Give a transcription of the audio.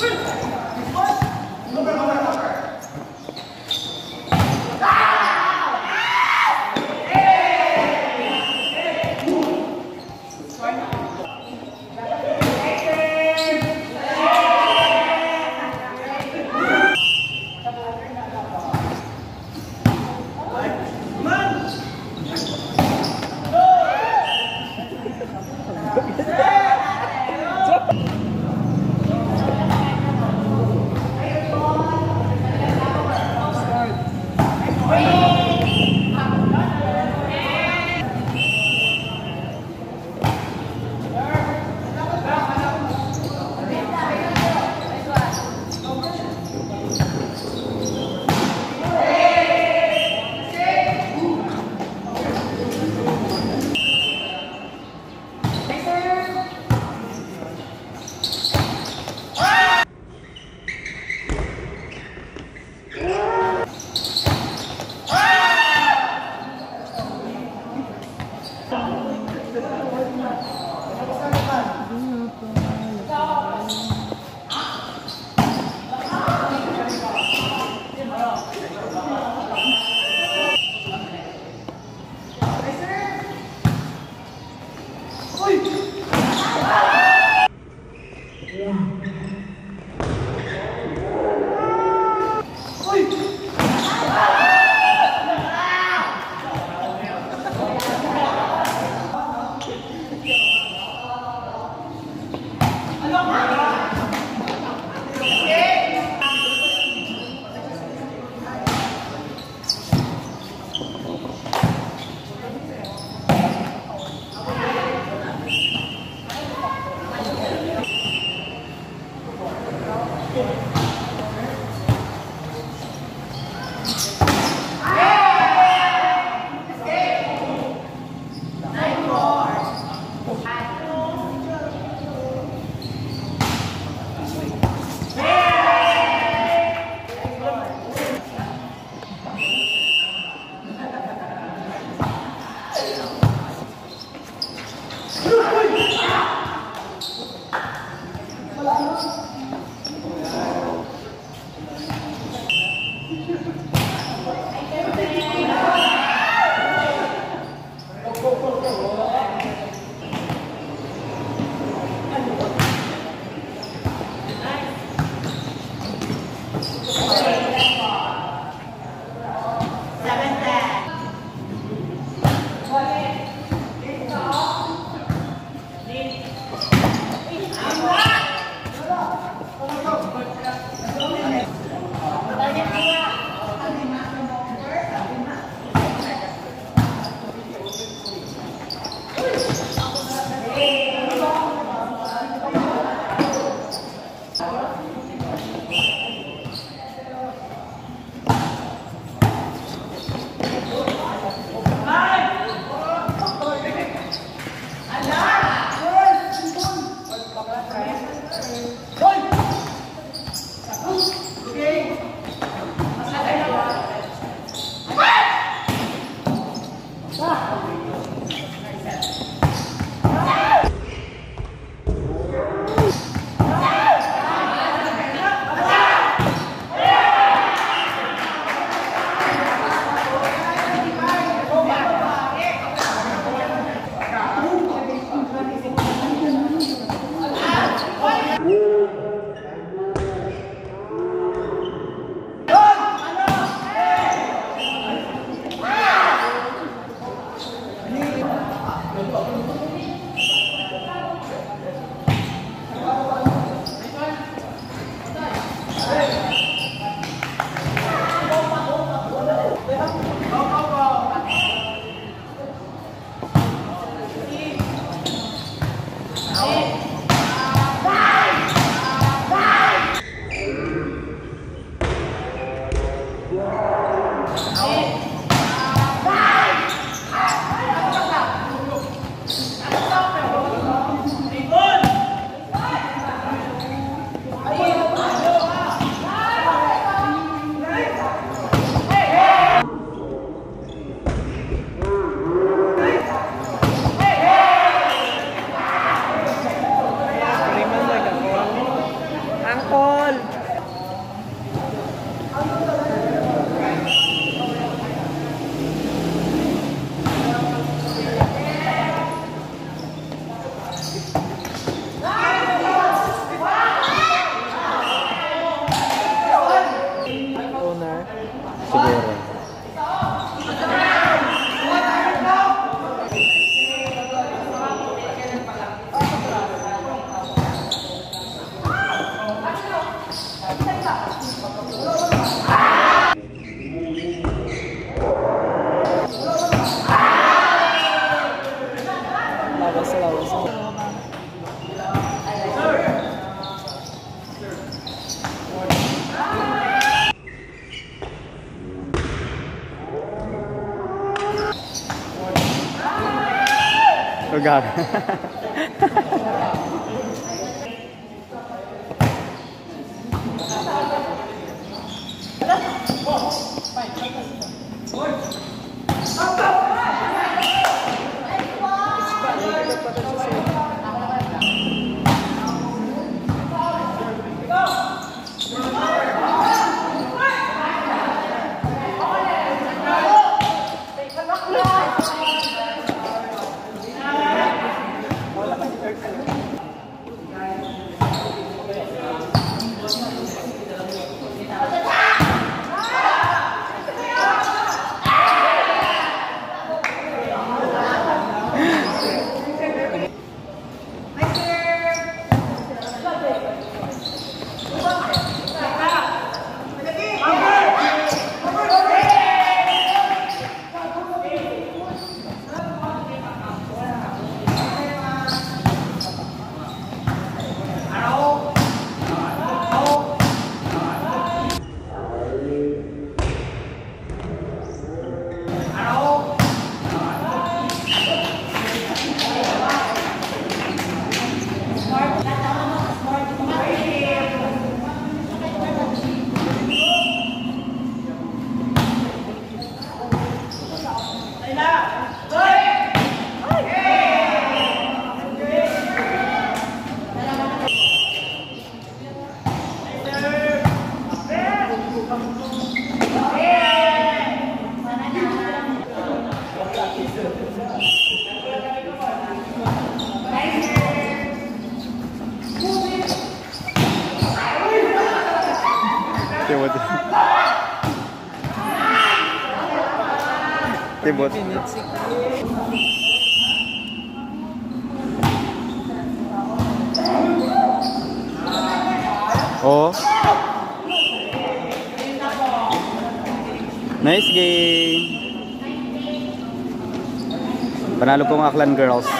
Não, não, não. Yeah. Obrigado. Oh, God. Tibot. Tibot. Oh. Nice game. Panalo po Aklan Girls.